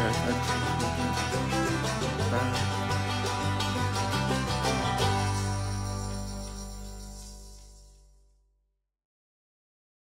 Okay.